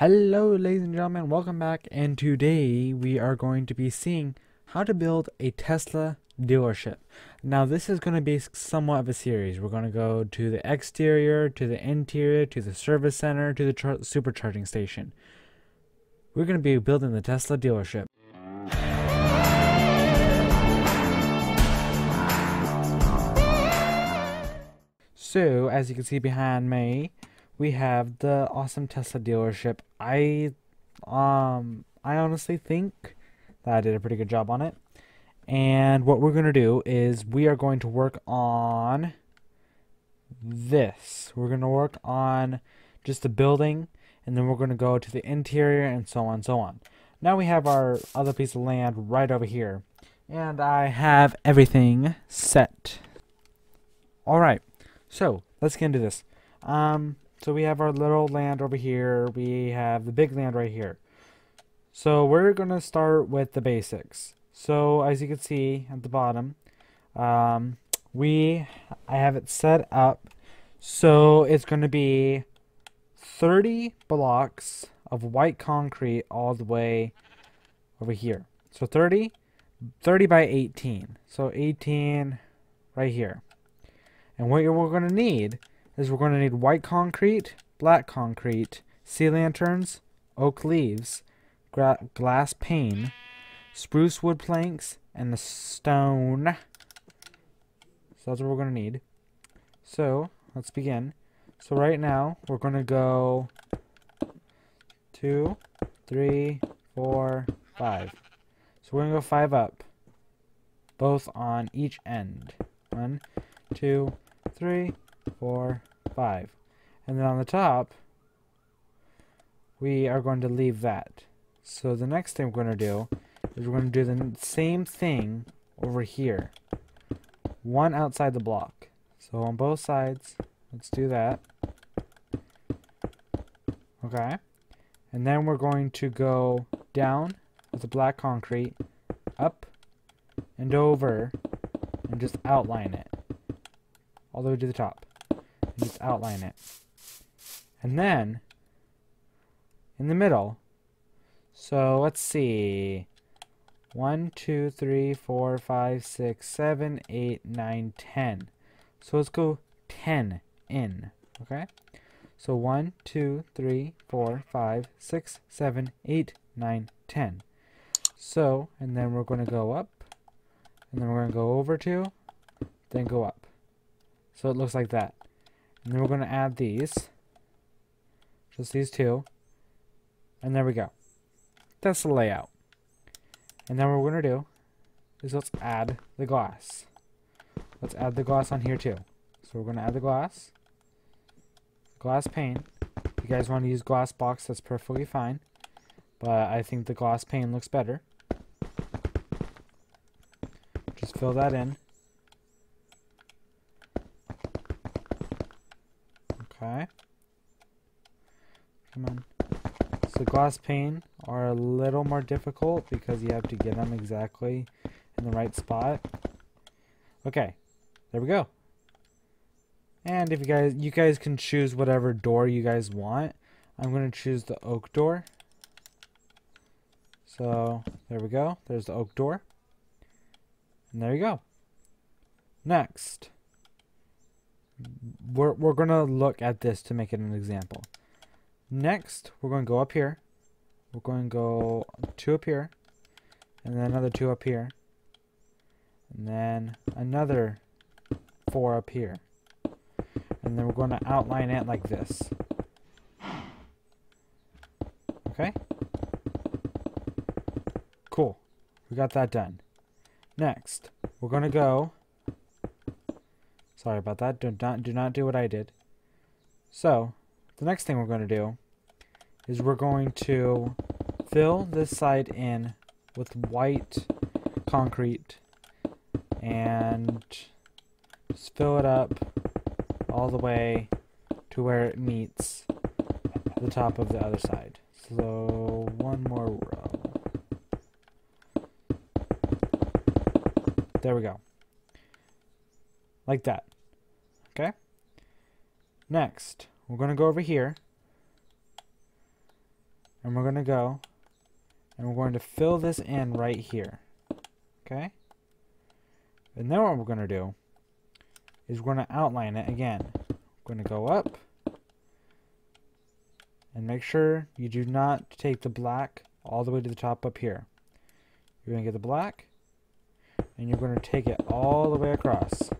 Hello ladies and gentlemen, welcome back and today we are going to be seeing how to build a Tesla dealership. Now this is going to be somewhat of a series. We're going to go to the exterior, to the interior, to the service center, to the supercharging station. We're going to be building the Tesla dealership. So as you can see behind me, we have the awesome Tesla dealership. I um I honestly think that I did a pretty good job on it. And what we're going to do is we are going to work on this. We're going to work on just the building and then we're going to go to the interior and so on and so on. Now we have our other piece of land right over here. And I have everything set. Alright, so let's get into this. Um, so we have our little land over here. We have the big land right here. So we're going to start with the basics. So as you can see at the bottom, um, we I have it set up so it's going to be 30 blocks of white concrete all the way over here. So 30, 30 by 18. So 18 right here. And what we're going to need is we're going to need white concrete, black concrete, sea lanterns, oak leaves, glass pane, spruce wood planks, and the stone. So that's what we're going to need. So, let's begin. So right now, we're going to go two, three, four, five. So we're going to go five up, both on each end. One, two, three, four, five. And then on the top, we are going to leave that. So the next thing we're going to do is we're going to do the same thing over here. One outside the block. So on both sides, let's do that. Okay. And then we're going to go down with the black concrete, up and over, and just outline it. All the way to the top just outline it. And then, in the middle, so let's see. 1, 2, 3, 4, 5, 6, 7, 8, 9, 10. So let's go 10 in, okay? So 1, 2, 3, 4, 5, 6, 7, 8, 9, 10. So, and then we're going to go up, and then we're going to go over 2, then go up. So it looks like that. And then we're going to add these. Just these two. And there we go. That's the layout. And then what we're going to do is let's add the glass. Let's add the glass on here too. So we're going to add the glass. Glass pane. If you guys want to use glass box, that's perfectly fine. But I think the glass pane looks better. Just fill that in. Okay. Come on. So glass pane are a little more difficult because you have to get them exactly in the right spot. Okay. There we go. And if you guys you guys can choose whatever door you guys want. I'm going to choose the oak door. So, there we go. There's the oak door. And there you go. Next we're, we're going to look at this to make it an example. Next, we're going to go up here. We're going to go two up here. And then another two up here. And then another four up here. And then we're going to outline it like this. Okay? Cool. We got that done. Next, we're going to go Sorry about that. Do not, do not do what I did. So, the next thing we're going to do is we're going to fill this side in with white concrete and just fill it up all the way to where it meets the top of the other side. So, one more row. There we go. Like that. Okay? Next, we're going to go over here. And we're going to go and we're going to fill this in right here. Okay? And then what we're going to do is we're going to outline it again. We're going to go up and make sure you do not take the black all the way to the top up here. You're going to get the black and you're going to take it all the way across.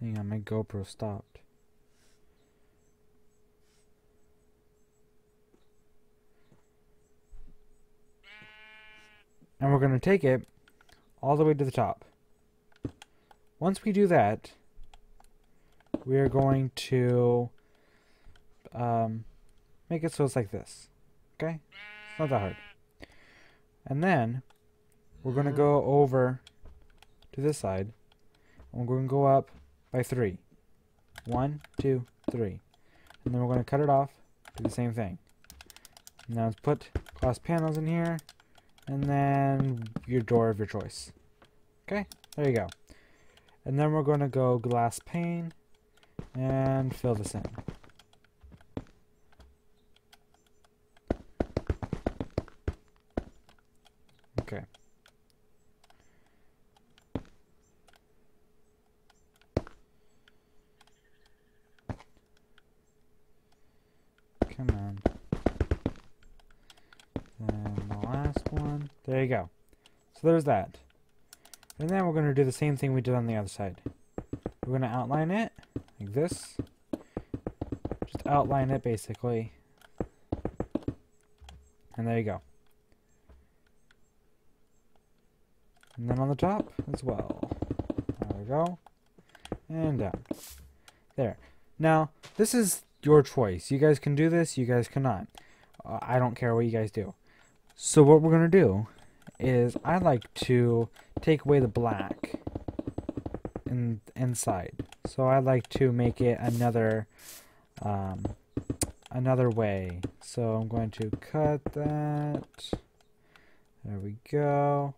Hang on, my GoPro stopped. And we're going to take it all the way to the top. Once we do that, we are going to um, make it so it's like this. Okay? It's not that hard. And then we're going to go over to this side. And we're going to go up by three. One, two, three. And then we're going to cut it off, do the same thing. Now let's put glass panels in here, and then your door of your choice. Okay, there you go. And then we're going to go glass pane, and fill this in. Okay. Come on. And the last one. There you go. So there's that. And then we're going to do the same thing we did on the other side. We're going to outline it like this. Just outline it basically. And there you go. And then on the top as well. There we go. And down. There. Now, this is your choice. You guys can do this, you guys cannot. Uh, I don't care what you guys do. So what we're going to do is I like to take away the black in, inside. So I like to make it another um, another way. So I'm going to cut that. There we go.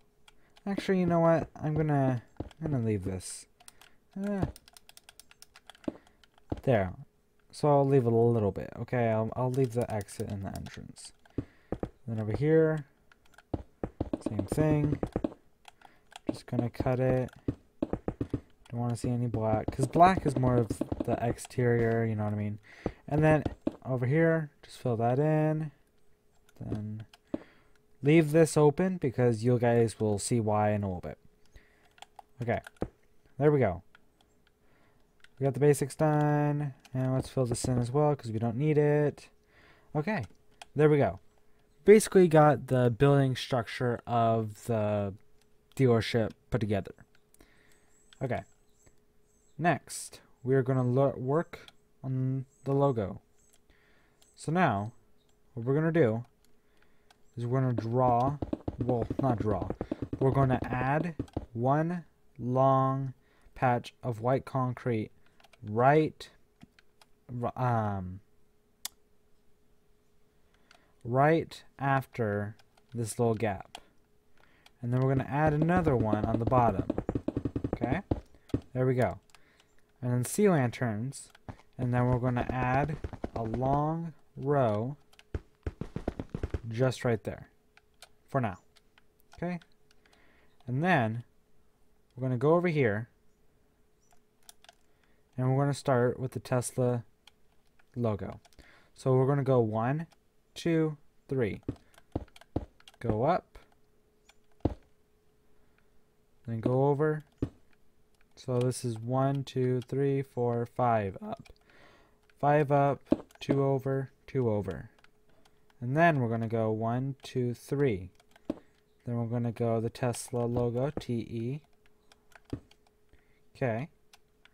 Actually, you know what? I'm gonna I'm gonna leave this. Eh. There. So I'll leave a little bit. Okay, I'll, I'll leave the exit and the entrance. Then over here, same thing. Just gonna cut it. Don't want to see any black. Because black is more of the exterior, you know what I mean? And then over here, just fill that in. Then leave this open because you guys will see why in a little bit. Okay. There we go. We got the basics done. And let's fill this in as well because we don't need it. Okay. There we go. Basically got the building structure of the dealership put together. Okay. Next, we are going to work on the logo. So now, what we're going to do is we're going to draw, well, not draw, we're going to add one long patch of white concrete right um right after this little gap. And then we're going to add another one on the bottom. Okay? There we go. And then sea lanterns. And then we're going to add a long row just right there. For now. Okay? And then we're going to go over here. And we're going to start with the Tesla logo. So we're going to go one, two, three. Go up. Then go over. So this is one, two, three, four, five up. Five up, two over, two over. And then we're going to go one, two, three. Then we're going to go the Tesla logo, T-E. Okay.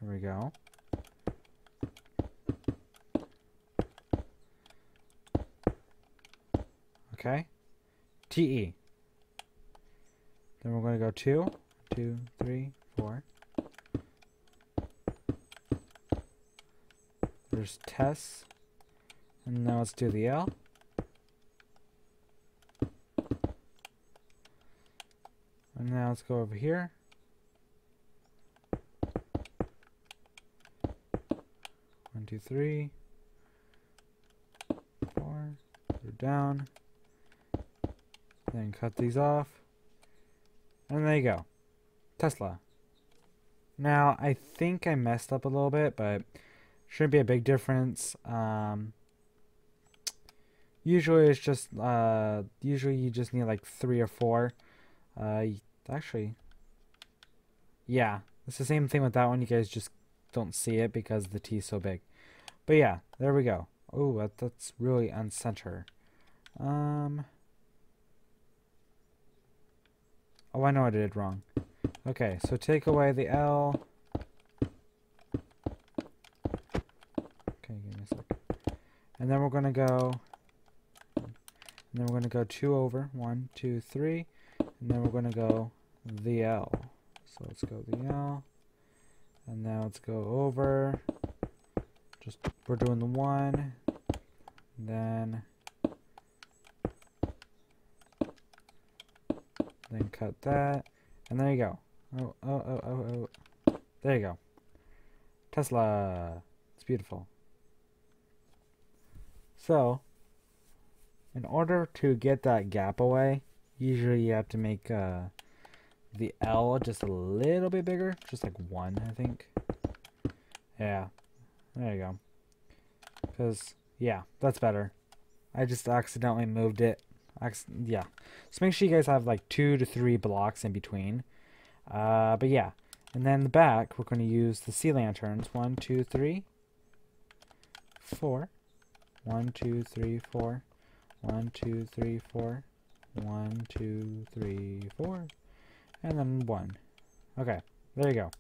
Here we go. Okay. TE. Then we're going to go two, two, three, four. There's Tess. And now let's do the L. And now let's go over here. two, three, four. Go down. Then cut these off. And there you go. Tesla. Now, I think I messed up a little bit, but shouldn't be a big difference. Um, usually it's just, uh, usually you just need like three or four. Uh, actually, yeah, it's the same thing with that one. You guys just don't see it because the T is so big. But yeah, there we go. Oh, that, that's really uncenter. Um. Oh, I know I did wrong. Okay, so take away the L. Okay, give me a sec. And then we're going to go... And then we're going to go two over. One, two, three. And then we're going to go the L. So let's go the L. And now let's go over. Just, we're doing the one. Then... Then cut that. And there you go. Oh, oh, oh, oh, oh. There you go. Tesla. It's beautiful. So, in order to get that gap away, usually you have to make uh, the L just a little bit bigger. Just like one, I think. Yeah. There you go. Because, yeah, that's better. I just accidentally moved it yeah. So make sure you guys have like two to three blocks in between. Uh, but yeah. And then the back, we're going to use the sea lanterns. One, two, three, four. One, two, three, four. One, two, three, four. One, two, three, four. And then one. Okay, there you go.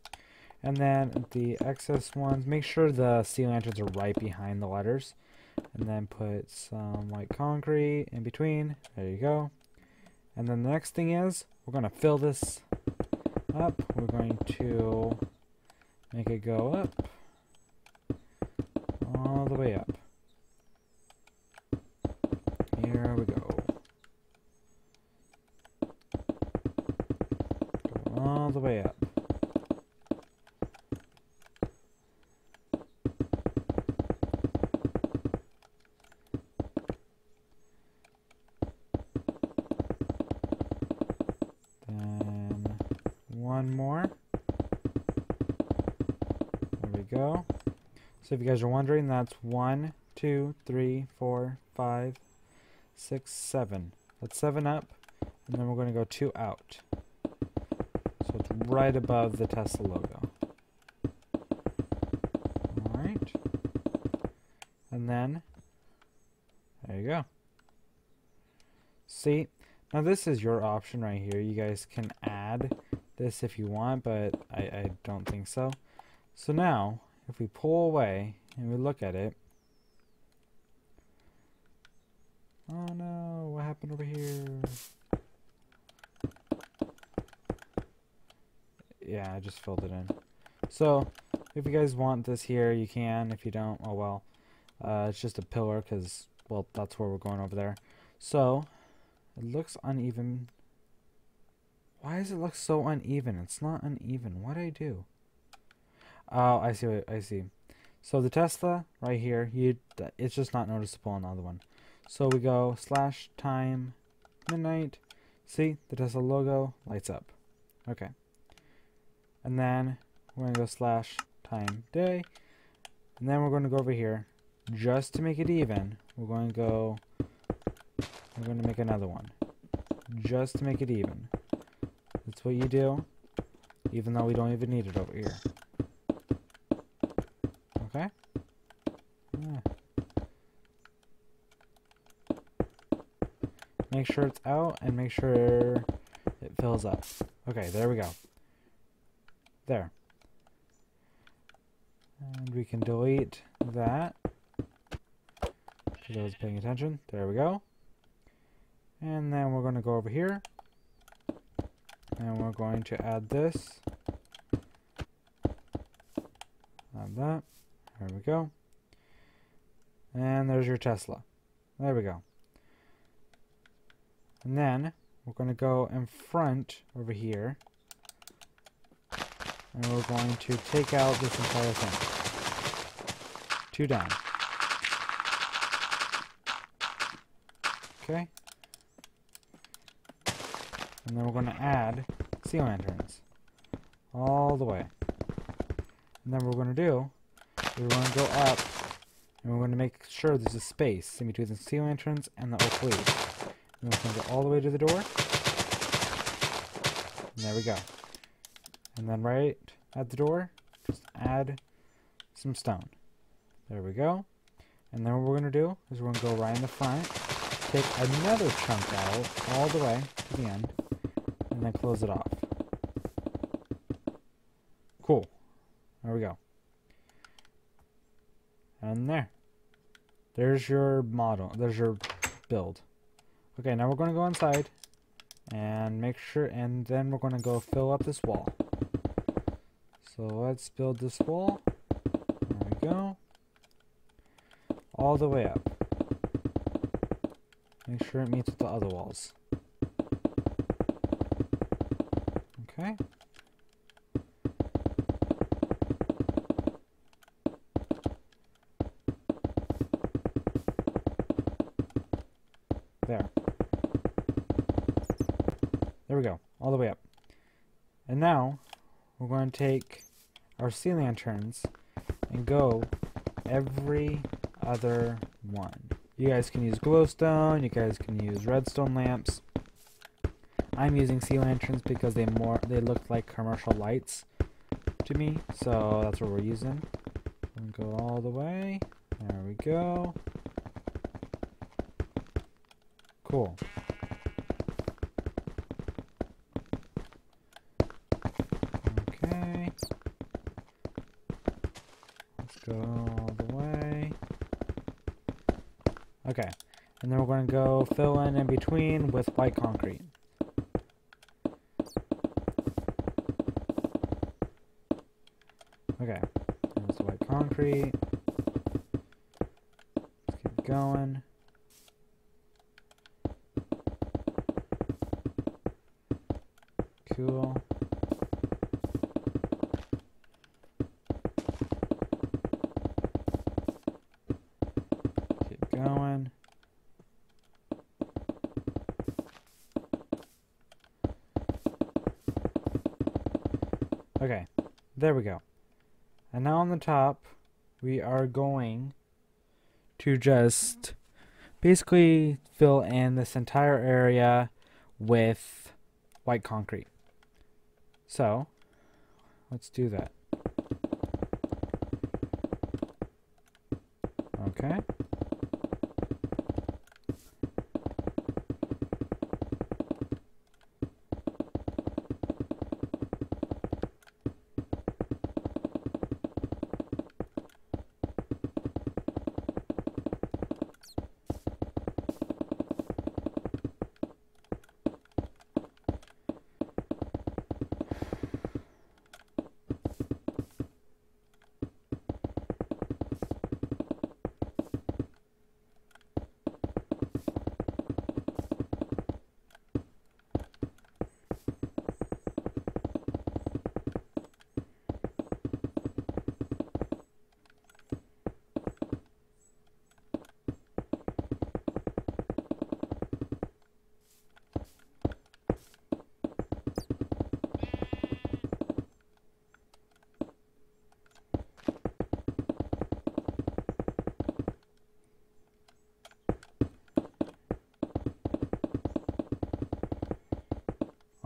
And then the excess ones, make sure the sea lanterns are right behind the letters and then put some white concrete in between. There you go. And then the next thing is, we're going to fill this up. We're going to make it go up. All the way up. Here we go. go all the way up. One more. There we go. So if you guys are wondering, that's one, two, three, four, five, six, seven. That's seven up, and then we're going to go two out. So it's right above the Tesla logo. Alright. And then, there you go. See, now this is your option right here. You guys can add this if you want, but I, I don't think so. So now, if we pull away and we look at it, oh no, what happened over here? Yeah, I just filled it in. So, if you guys want this here, you can. If you don't, oh well. Uh, it's just a pillar because, well, that's where we're going over there. So, it looks uneven why does it look so uneven? It's not uneven. What I do? Oh, I see. What, I see. So the Tesla right here, you it's just not noticeable on the other one. So we go slash time midnight. See the Tesla logo lights up. Okay. And then we're gonna go slash time day. And then we're gonna go over here. Just to make it even, we're going to go. We're going to make another one. Just to make it even. What you do, even though we don't even need it over here. Okay? Yeah. Make sure it's out and make sure it fills up. Okay, there we go. There. And we can delete that. For those paying attention. There we go. And then we're going to go over here and we're going to add this. Add that. There we go. And there's your Tesla. There we go. And then we're going to go in front over here. And we're going to take out this entire thing. Two down. Okay. And then we're going to add sea lanterns all the way. And then what we're going to do is we're going to go up and we're going to make sure there's a space in between the sea lanterns and the oak leaves. And we're going to go all the way to the door. And there we go. And then right at the door, just add some stone. There we go. And then what we're going to do is we're going to go right in the front, take another chunk out all the way to the end, then close it off. Cool. There we go. And there. There's your model. There's your build. Okay, now we're going to go inside and make sure, and then we're going to go fill up this wall. So let's build this wall. There we go. All the way up. Make sure it meets the other walls. Okay. There. There we go. All the way up. And now, we're going to take our sea lanterns and go every other one. You guys can use glowstone, you guys can use redstone lamps. I'm using sea lanterns because they more they look like commercial lights to me, so that's what we're using. Go all the way. There we go. Cool. Okay. Let's go all the way. Okay. And then we're going to go fill in in between with white concrete. Okay. There's the white concrete. Let's keep going. Cool. Keep going. Okay, there we go. And now on the top, we are going to just basically fill in this entire area with white concrete. So, let's do that. Okay.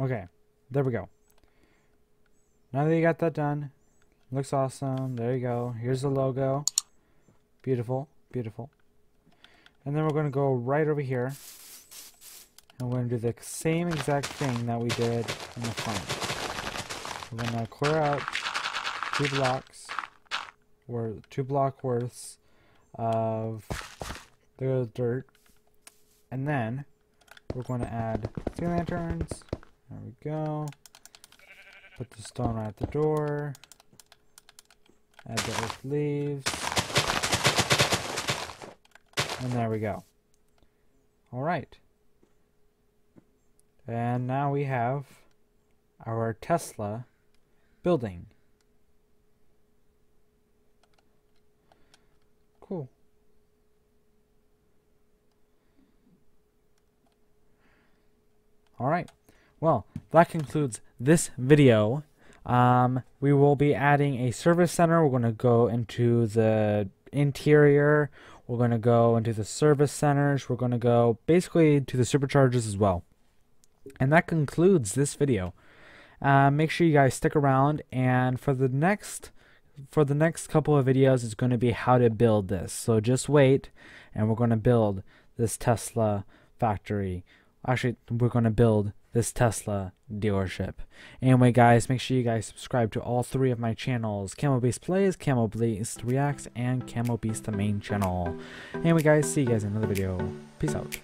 Okay, there we go. Now that you got that done, looks awesome. There you go. Here's the logo. Beautiful, beautiful. And then we're going to go right over here. And we're going to do the same exact thing that we did in the front. We're going to clear out two blocks, or two block worths of the dirt. And then we're going to add sea lanterns. There we go. Put the stone at the door. Add the earth leaves. And there we go. Alright. And now we have our Tesla building. Cool. All right well, that concludes this video. Um, we will be adding a service center. We're going to go into the interior. We're going to go into the service centers. We're going to go basically to the superchargers as well. And that concludes this video. Uh, make sure you guys stick around and for the next for the next couple of videos it's going to be how to build this. So just wait and we're going to build this Tesla factory. Actually, we're going to build this Tesla dealership. Anyway, guys, make sure you guys subscribe to all three of my channels Camo Beast Playz, Camo Beast Reacts, and Camo Beast the main channel. Anyway, guys, see you guys in another video. Peace out.